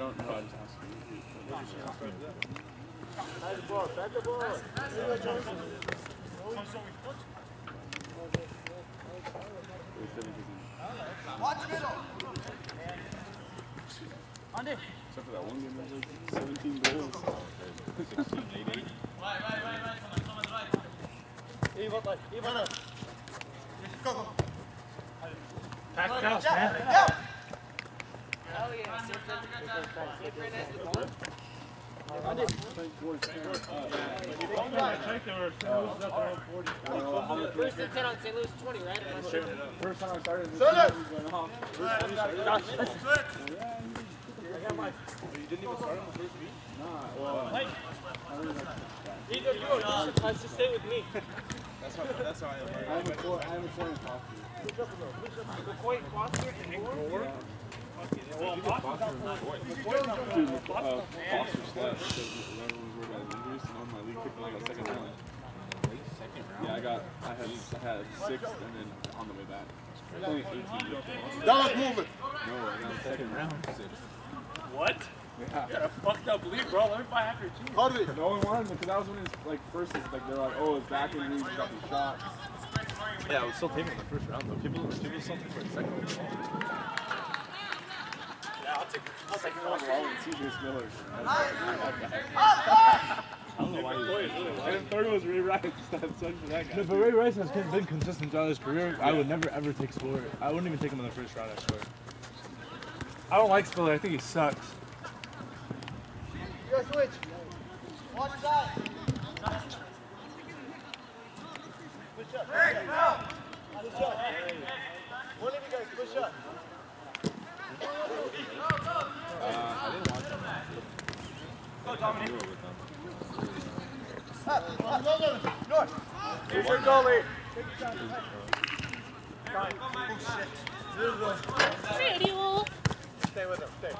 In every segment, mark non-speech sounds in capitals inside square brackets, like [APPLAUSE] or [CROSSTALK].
don't know. I just asked you. Nice ball, back the ball. Watch middle. Except for that one game, that was like 17 goals. 16, 8, 8. Go, go. Packed house, man. Yeah. First and 10 on St. Louis 20, right? First time I started, this went off. First time I started, you didn't even start on the first week? Nah, I Either you or should just stay with me. That's how, that's how I am. I have a core, I have a core in coffee. McCoy, Foster, and Gore. Dude, Foster slept because everyone was worried about injuries, and on my league picked like a second round. Yeah, I got, I had, I had sixth, and then on the way back. It's only 18 years from Dog, move it. No, I got second round. Sixth. What? Yeah. You got a fucked up league, bro. Let me buy half your team. Hold it. No one wanted him because that was when his like first is like they're like oh his back and he got the shots. Yeah, I would still take him in the first round though. People, people still take him in the second take I'll take with CJ Spiller. I don't know why he's And then third was Ray Rice. That sucks for that guy. But Ray Rice has been consistent throughout his career. I would never ever take Spiller. I wouldn't even take him in the first round, I swear. I don't like Spiller. I think he sucks. You gotta switch. Watch side. Push up. Push up. One of you guys push up. Go, Dominic. Up, up, go, go. North. Here's your goalie. Radio. Stay with him. Stay.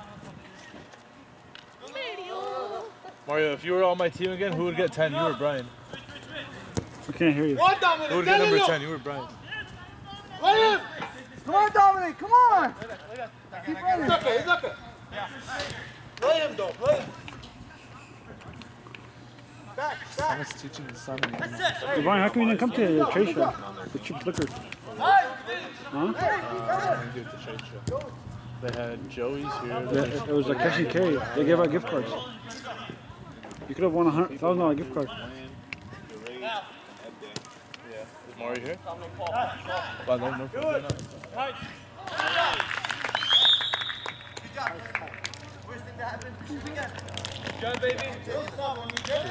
Radio. Mario, if you were on my team again, who would get 10? You or Brian? I can't hear you. Who would get number 10? You or Brian? Let him. Come on, Dominic, come on! He's okay. He's okay. Play him though. Play him. Back, back. Thomas teaching his son. Devon, how come you didn't come to the trade show? The cheap liquor. Huh? Uh, they had Joey's here. Yeah, it was a cash and carry. They gave out gift cards. You could have won a hundred thousand dollar gift card. Yeah. Is Mario here? Well, no, no, no, no. Good job. Worst thing happened. Shoot again. Good, baby. Don't stop when you get it.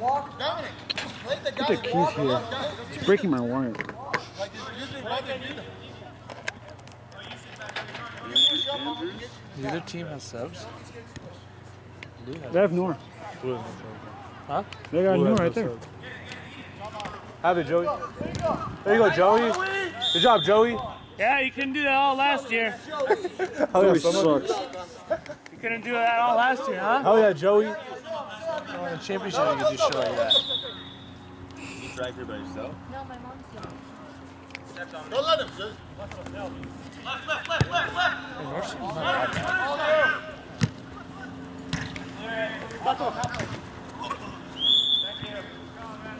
Walk. Dominic. Play the guy the walk here. It's breaking my wire. Like usually what. You push up on him, get you. The other team has subs. They have Nor. Huh? They got Nor right there. Have it, Joey. There you go, Joey. Good job, Joey. Yeah, you couldn't do that all last year. Oh, Joey sucks. You couldn't do that all last year, huh? Oh yeah, Joey. Oh, in the championship, you could do shit like that. You drag her by yourself? No, my mom's here. Don't let him. Just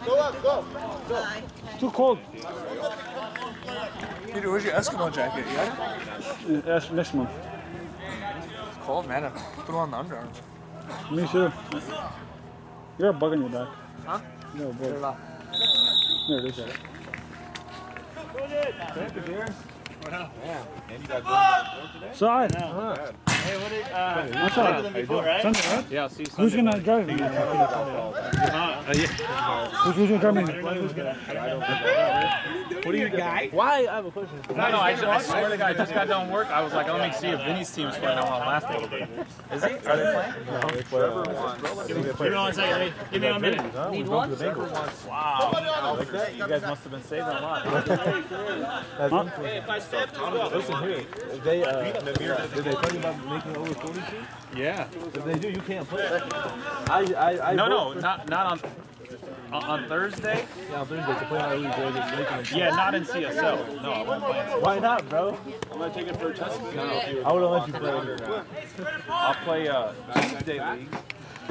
go up. Go. Go. It's too cold. Peter, where's your Eskimo jacket? You got it? Yeah, That's next month. It's cold, man. I put it on the underarms. Me too. You got a bug in your back. Huh? You got a bug. There it is. And you got Side. Hey, what did, uh, What's up? before, right? Sunday, right? Yeah, I'll see you Who's gonna drive me? Uh, yeah. Who's, who's gonna? What do you guy? Why? I have a question. No, no, I, just, I swear to God, I just got done work. I was like, let me see if Vinny's team's playing. I want to laugh a little bit. Is he? Are they playing? no Give me one second. Give me a minute. Need one? Wow. Like that? You guys must have been saving a lot. [LAUGHS] Hey, if I step to go. Listen here. If they, uh, did they tell you about making over 42? Yeah. If they do, you can't play. I, I, I No, no, not not on. On, on Thursday? Yeah, on Thursday to play in our league, right? It's Lake and Yeah, not in CSL. No, I won't play in Why not, bro? I'm gonna take it for a test. I would have let you play. I'll play uh, Tuesday league.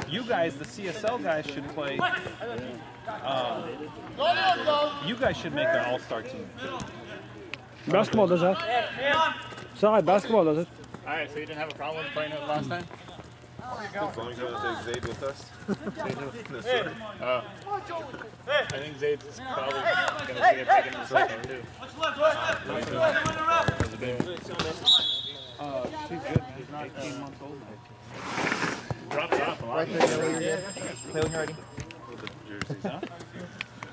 You guys, the CSL guys, should play. Uh, you guys should make an all-star team. Basketball does that. Sorry, basketball does it. All right, so you didn't have a problem playing it last time? As long to take Zayd with us. Uh, I think Zayd's probably going to see it picking himself up too. Uh, she's good. She's not 18 months old. Dropped off a lot. Right there.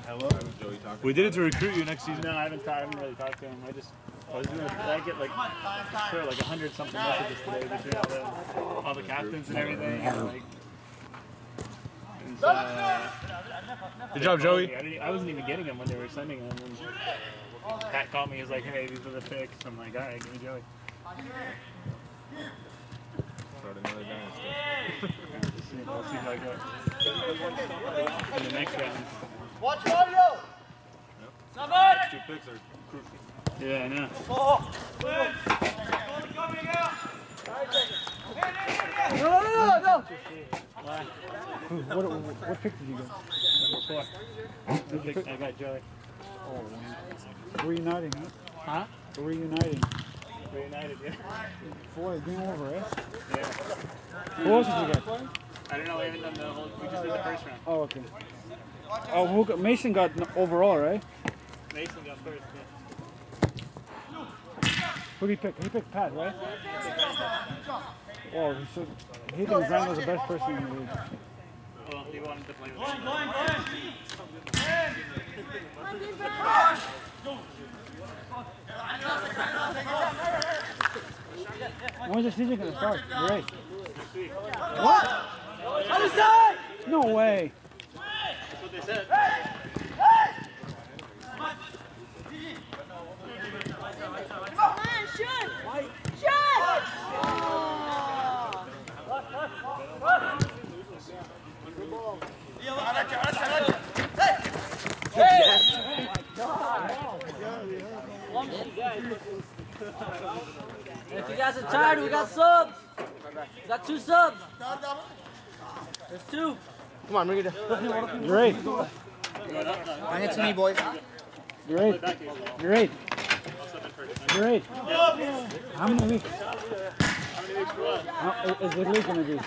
Hello? We did it to recruit you next season. No, I haven't, I haven't really talked to him. I just I was gonna. I get like sure like a hundred something messages today between all the all the captains and everything. And, like, and, uh, Good job, Joey. I, didn't, I wasn't even getting them when they were sending them. And Pat called me. He's like, "Hey, these are the picks." I'm like, "All right, give me Joey." Start another dynasty. Yeah, just see- We'll see how I go. In the next round. Watch Mario! Two picks are crucial. Yeah, I know. No, no, no, no. Who- What, what pick did you get? Number four. I picked- I got Joey. Reuniting, huh? Huh? Reuniting. We're United, yeah. Boy, game over, eh? Yeah. Who else did you get? I don't know. We haven't done the whole. We just did the first round. Oh, okay. Oh, who got, Mason got n- overall, right? Mason got first. Yeah. Who did he pick? He picked Pat, right? Oh, he should. He thinks Brandon was the best person in the league. Well, he wanted to play with him. When's the season gonna start? Great. Other side! No way. That's what they said. If you guys are tired, we got subs. We got two subs. There's two. Come on, bring it down. Great. Bring it to me, boys. Great. Great. Great. How many weeks? How many weeks for what? How, is the league gonna be?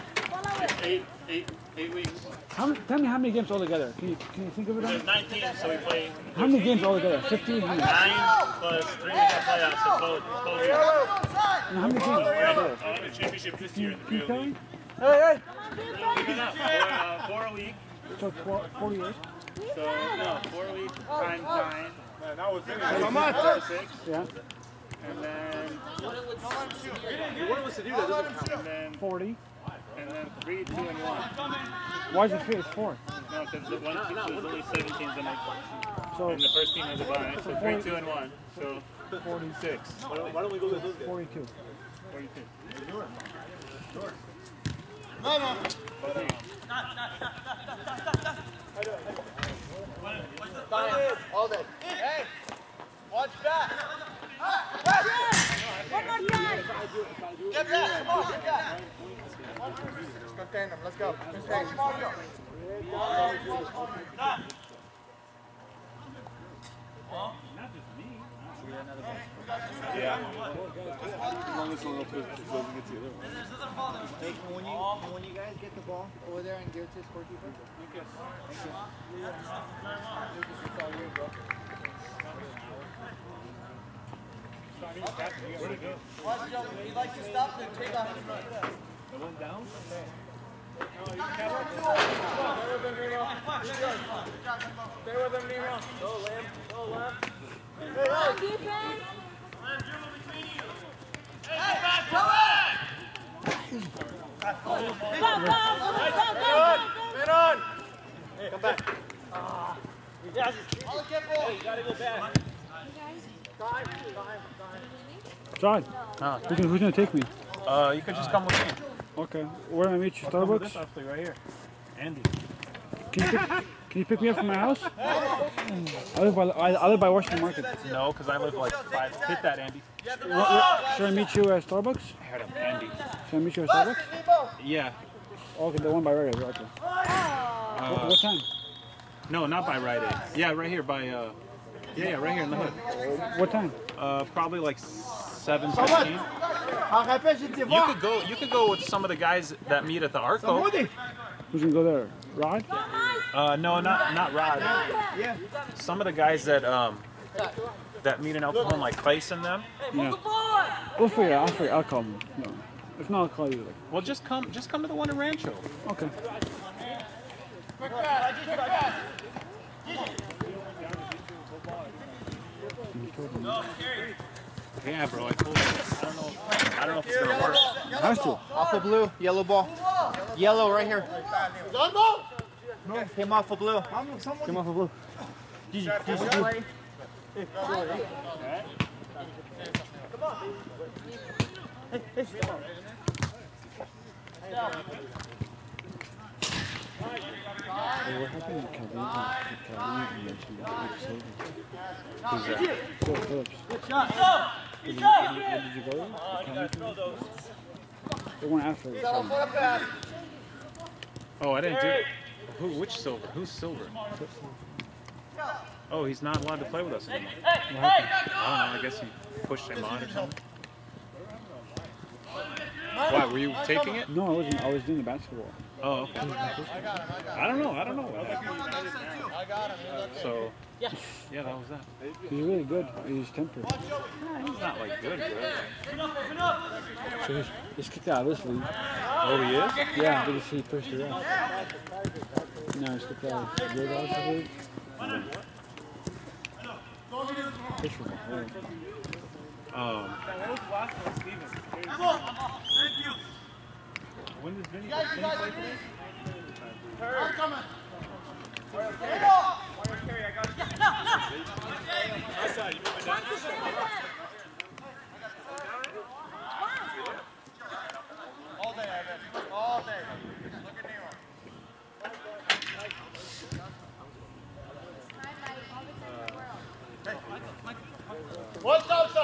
Eight, eight, eight weeks. How many, tell me how many games altogether? Can you, can you think of it? There's 19, so we play How many games altogether? 15? Nine plus three weeks of playoffs, so 12, 12 weeks. And how many games altogether? Uh, the championship this year in the Can you real tell league. me? Hey, hey. Leave it up. Four, uh, four a week. So 12, 40 years? So, no, four a week times nine. Come on, Four, six. Yeah. And then, What it was to do that? and then, 40. And then three, two, and one. Why is it three? It's four. No, because the one, team, there's only seven teams in it. So And the first team has a bye. So three, two, and one. So 46. Why don't we go with those guys? 42. 42. All day. Hey, watch back. One more time! Get back. Come on, get back. Let's go. Let's go. Let's. Yeah. As long as someone else doesn't get to the other one. Hey, can when you when you guys get the ball over there and give it to the scorekeeper? Thank you. It's all you, bro. Watch, Joe. If you like to stop, then take off and run. Come on, defense! Lamb, dribble between you. Hey, back, go, go, go, go, go, go, Get on. Hey, come back. Ah. Yeah, I'll get ball. Hey, you gotta go! Back. Time, time, time. John, who's gonna, who's gonna take me? Uh, you could just come with me. Okay. where do I meet you, Starbucks? This right here. Andy. Can you, pick, can you pick me up from my house? I live by, I, I live by Washington Market. No, because I live like five. Hit that, Andy. Should I meet you at Starbucks? I heard Andy. Should I meet you at Starbucks? Yeah. Oh, okay, the one by Rite Aid, okay. Uh, what, what, time? No, not by Rite Aid. Yeah, right here by, uh, yeah, yeah, right here in the hood. What time? Uh, probably like 7.15. You could go. You could go with some of the guys that meet at the Arco. Who's gonna go there? Rod? Uh, no, not not Rod. Yeah. Some of the guys that um that meet in El Cajon, like Clace and them. Yeah. We'll figure it out. I'll figure. I'll call him. No. If not, I'll call you. Well, just come, just come to the one in Rancho. Okay. Yeah, bro. I told you. I don't know. I don't know if it's gonna work. Has to. Off of blue, yellow ball. Yellow right here. Came off of blue. Came off of blue. Hey, what happened to Calvin? To Calvin you mentioned that Rick Silver. Who's that? Phil Phillips. Good shot. You, did you, you go thing? They weren't after it. Oh, I didn't do. Who? Which Silver? Who's Silver? Oh, he's not allowed to play with us anymore. I don't know. I guess he pushed him on or something. Why? Were you taking it? No, I wasn't. I was doing the basketball. Oh, okay. I don't know. I don't know what happened. So, yeah, that was that. He's really good. He's tempered. He's not like good, good. So he's, he's kicked out of this league. Oh, he is? Yeah, because he pushed it out. No, he's kicked out of your guys' league. Fisher, yeah. Um, When does Vinny, Vinny play today? All day, Evan. All day. Look at Nero. What's outside?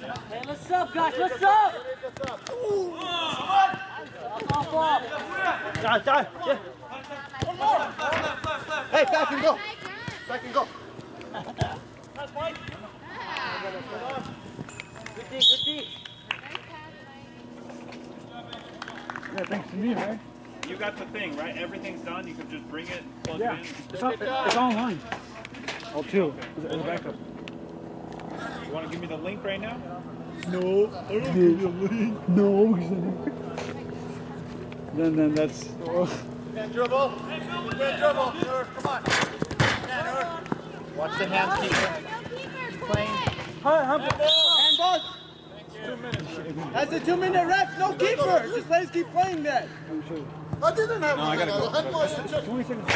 Hey, what's up, guys? What's up? Off ball. Die, die. Yeah. Hey, back and go. Back and go. Good D, good D. Yeah, thanks to me, right? You got the thing, right? Everything's done. You can just bring it, plug Yeah. it in. It's, all, it's online. Oh, two. As a- as a backup. You want to give me the link right now? No, I don't give you a link. No. then, then that's. Oh. Can't dribble. You can't dribble. Nerd, come on. Yeah, Nerd. Watch the hands keep playing. Handball. That's a two-minute ref. No keeper. Just let us keep playing that. I didn't have No, I gotta go. go. 20 seconds.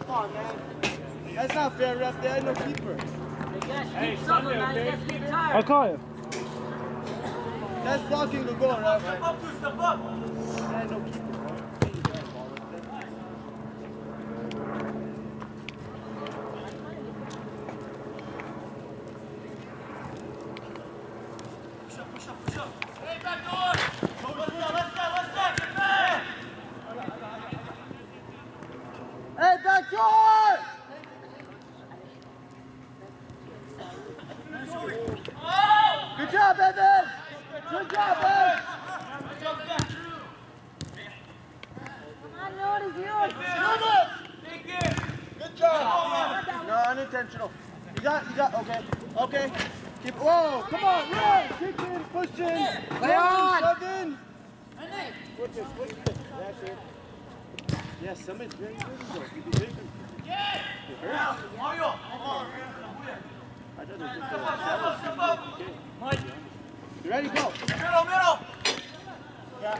Come on, man. That's not fair, ref. They had no keeper. Hey, guys, Hey, keep something, Sunday, man. You okay? guys keep I'll tired. call you. That's blocking the goal, ref. Step up, two, step up. They had no keeper. Hey, back door. Left side, left side, left side. Get back. Hey, back door! Good job, Evan! Good job, Evan! Come on, Lord, it's yours. Take it. Good job. No, unintentional. You got, you got, okay, okay. Keep, whoa, come on, run! Kick in, push in. Play on! Shove in. Push it, push it. That's it. Yeah, somebody's very good though. You be bigger. Mario. I thought they just Step up, step up, step up. Mike. You ready? Go. Middle, middle. Yeah.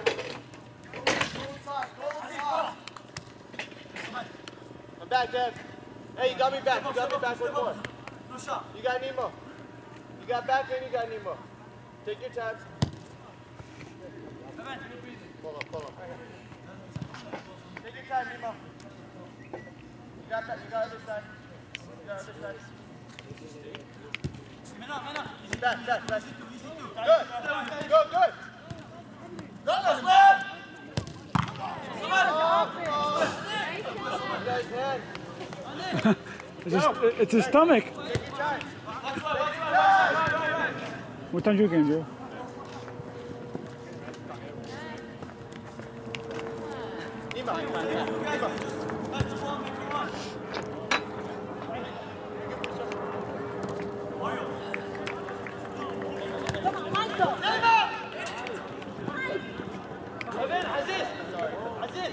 I'm back, Dev. Hey, you got me back. You got me back. One more. No shot. You got Nemo. You got back and you got Nemo. Take your time. Pull up, pull up. Take your time, Nemo. You got that. You got other side. You got other side. Back, back, back. It's his, it's his stomach. Your time. What time's your game, Joe? Nemo. Nemo. Come on, Michael. Evan, Aziz. Aziz.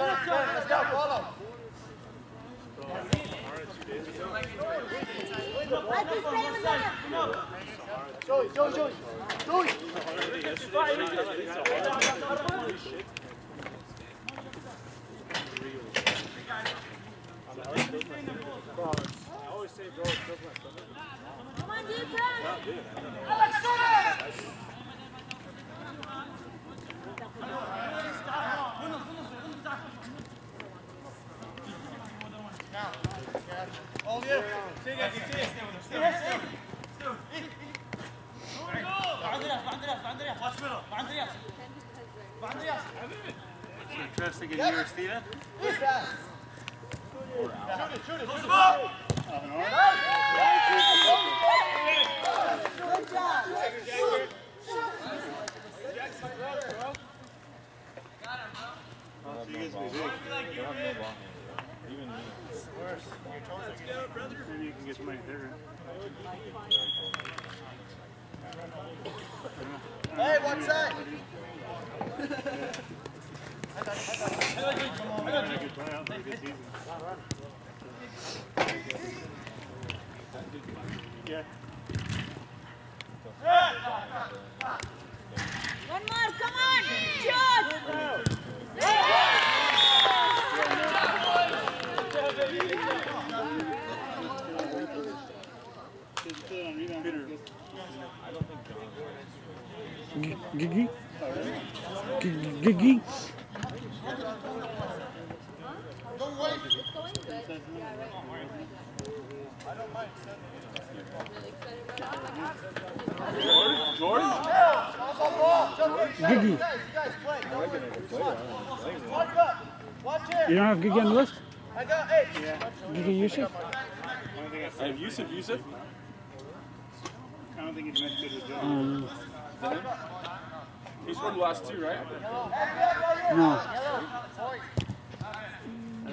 Let's go, follow. Michael, stay with that. Joey, Joey, Joey. Joey. Come on, defense. All you. See, guys, see. Stay here, stay. Watch middle. Interesting in you, Steven. Good pass. Shoot it, shoot it. Close him up. Good job. Maybe you can get somebody there. Hey, [LAUGHS] one side. Good tryout for a good season. Yeah. One more, come on. Shoot. G- Gigi? G- Gigi? Don't wait. It's going good. Yeah, right. I don't mind. Really excited about it. Jordan? Ball, ball, ball. Jump in. Gigi. You guys, you guys play. Don't worry. Watch up. Watch You it. don't have Gigi on the list? I got, hey. Gigi Yusuf? I have Yusuf Yusuf. I don't think he's meant to do the job. Um, Is that him? He scored the last two, right? no.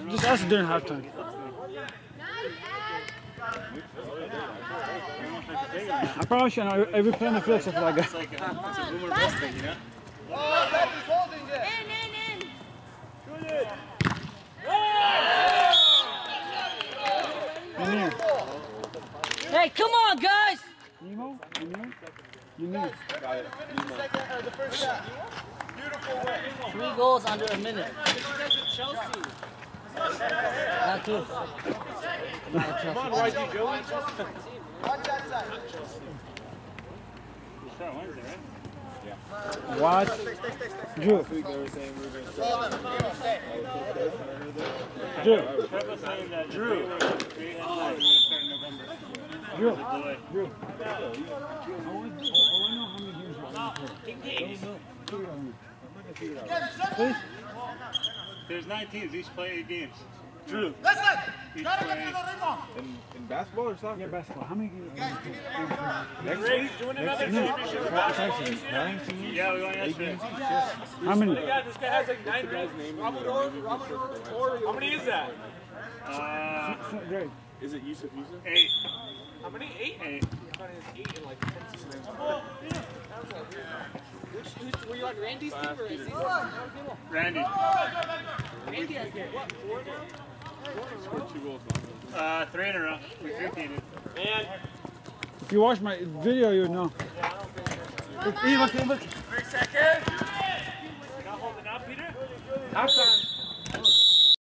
Just ask him during halftime. Nice, Ad. I promise you, I know every play on the field except for that guy. It's like a, it's a boomer bust thing, you know? Oh, Becky's holding it. In, in, in. In here. Hey, come on, guys! Nemo? In here? You need. Got it. Second, or the first shot. Beautiful win. Three goals under a minute. Not good. Come on, YG Joey. Watch that side. We'll start Wednesday, right? What? Drew. Ball them. Stay. Drew. Trev was saying that Drew. They were creating like, we're gonna start in November. Drew. There's a delay. Drew. There's nine teams, each play eight games. Drew. Listen. Each play. get to the rebound. In, in basketball or soccer? Yeah, basketball. How many games? Next week? Doing another No. championship. Nine teams? Yeah, we went Eight yesterday. games? How many? this guy has like nine Guy's name How many is that? Uh, Great. Is it Yusuf Yusuf? eight. How many? Eight? Eight. Eight in like ten seasons. Which, who's, were you on Randy's team or is he? Randy. Randy has what, four now? Scored two goals. Uh, three in a row. We three-peated. Man, If you watch my video, you would know. three seconds. Not holding up, Peter? Halftime.